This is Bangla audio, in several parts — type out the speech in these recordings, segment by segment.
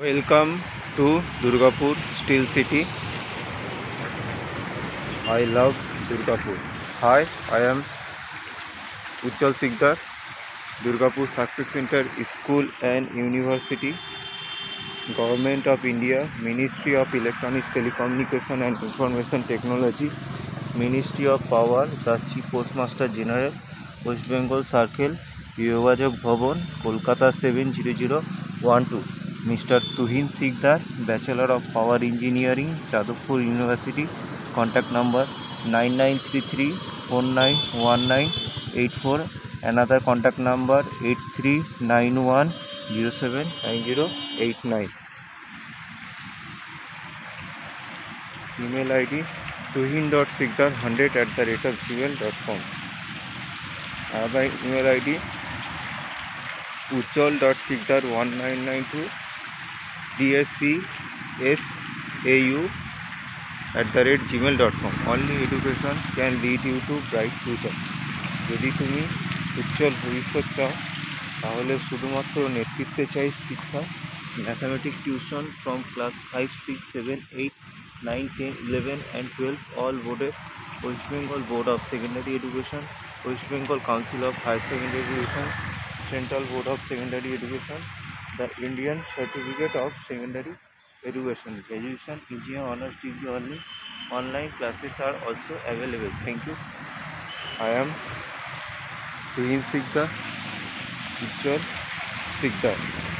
Welcome to Durgapur Steel City. I love Durgapur. Hi, I am Ujjal Sikdar, Durgapur Success Center School and University, Government of India, Ministry of Electronics, Telecommunication and Information Technology, Ministry of Power, the Chief Postmaster General, West Bengal Circle, Yogajog Bhavan, Kolkata 70012. Mister Tuhin Sikdar bachelor of power engineering Jadavpur university contact number nine nine three three four nine one nine eight four another contact number eight three nine one zero seven nine zero eight nine email ID Tuhin dot Sikdar hundred at the rate of Gmail dot com আলাদা email ID Ujjwal dot Sikdar one nine nine two S at dscsayu at the rate gmail.com only education can lead you to bright future যদি তুমি উজ্জ্বল ভবিষ্যৎ চাও তাহলে শুধুমাত্র নেতৃত্বে চাই শিক্ষা mathematic tuition from class five six seven eight nine ten eleven and twelve all বোর্ডে west Bengal board of secondary education west Bengal council of higher secondary education central board of secondary education the Indian Certificate of Secondary Education. Graduation, engineering, honors degree only. Online classes are also available. Thank you. I am Tuhin Sikda, teacher Sikda.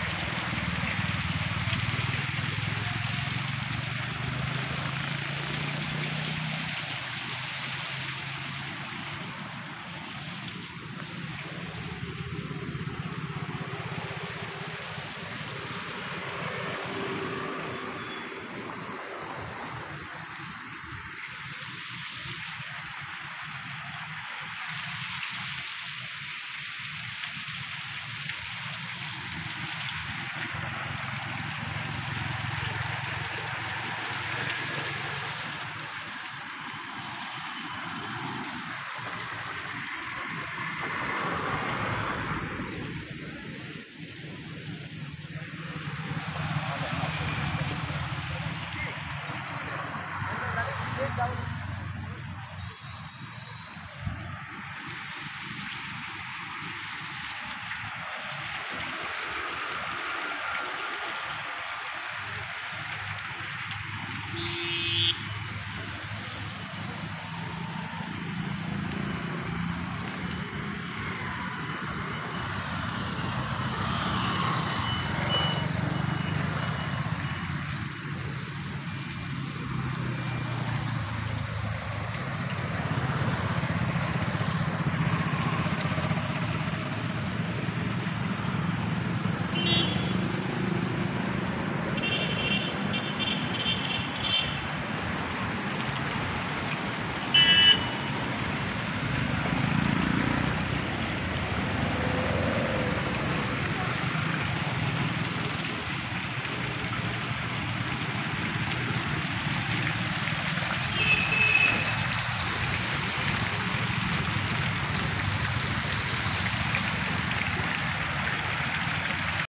Thank you.